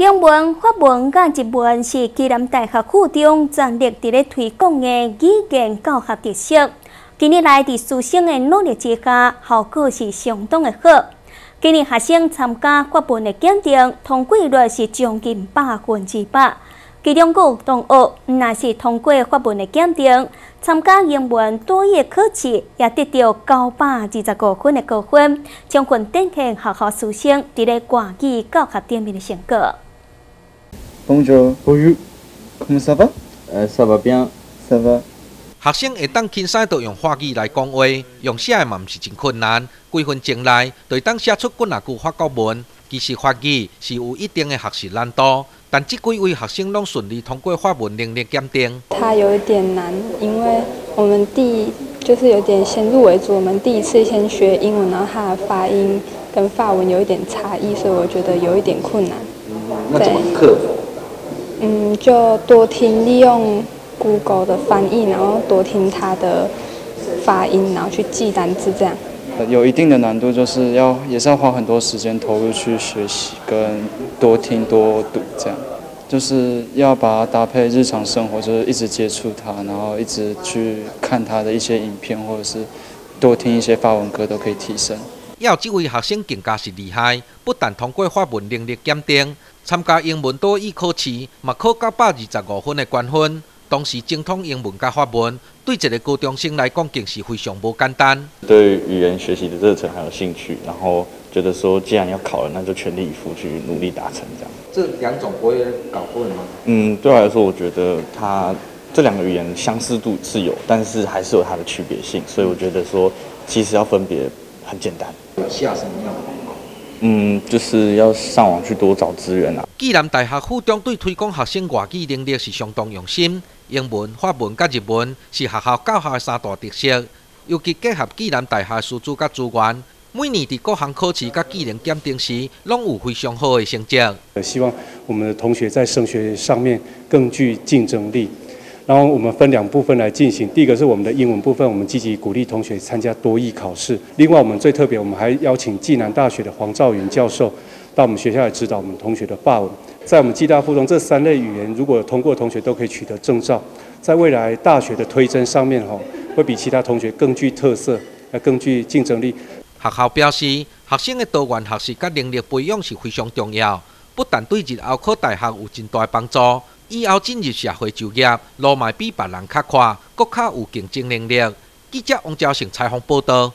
英文、法文、甲日文是暨南大学附中全力伫咧推广的语言教学特色。今年来，伫师生的努力之下，效果是相当的好。今年学生参加法文的鉴定，通过率是将近百分之百。其中有同学若是通过法文的鉴定，参加英文多业考试，也得到九百二十五分的高分，充分展现学校师生伫咧外语教学顶面的成果。Bonjour. Bonjour. Comment ça va? Euh, ça va bien. Ça va. 学生会当轻松地用法语来讲话，用写的嘛毋是真困难。几分钟内就会当写出几啊句法国文。其实法语是有一定的学习难度，但这几位学生拢顺利通过法文能力鉴定。它有一点难，因为我们第就是有点先入为主，我们第一次先学英文，然后它的发音跟法文有一点差异，所以我觉得有一点困难。那怎么克服？嗯，就多听，利用 Google 的翻译，然后多听它的发音，然后去记单词，这样。有一定的难度，就是要也是要花很多时间投入去学习，跟多听多读，这样。就是要把它搭配日常生活，就是一直接触它，然后一直去看它的一些影片，或者是多听一些法文歌，都可以提升。要这位学生更加是厉害，不但通过法文能力鉴定。参加英文多语考试，嘛考九百二十五分的官分，同时精通英文加法文，对一个高中生来讲，更是非常不简单。对语言学习的热忱还有兴趣，然后觉得说，既然要考了，那就全力以赴去努力达成这样。这两种不会搞混吗？嗯，对我来说，我觉得它这两个语言相似度是有，但是还是有它的区别性，所以我觉得说，其实要分别很简单。有下什么样的？嗯，就是要上网去多找资源啊。暨南大学附中对推广学生外语能力是相当用心，英文、法文、甲日文是学校教学的三大特色，尤其结合暨南大学师资甲资源，每年伫各项考试甲技能鉴定时，拢有非常好的成绩。希望我们的同学在升学上面更具竞争力。然后我们分两部分来进行，第一个是我们的英文部分，我们积极鼓励同学参加多义考试。另外，我们最特别，我们还邀请暨南大学的黄兆云教授到我们学校来指导我们同学的法文。在我们暨大附中这三类语言，如果通过同学都可以取得证照，在未来大学的推甄上面，哈，会比其他同学更具特色，也更具竞争力。学校表示，学生的多元学习甲能力培养是非常重要，不但对日后考大学有真大帮助。以后进入社会就业，路嘛比别人较快，更较有竞争能力。记者王兆成采访报道。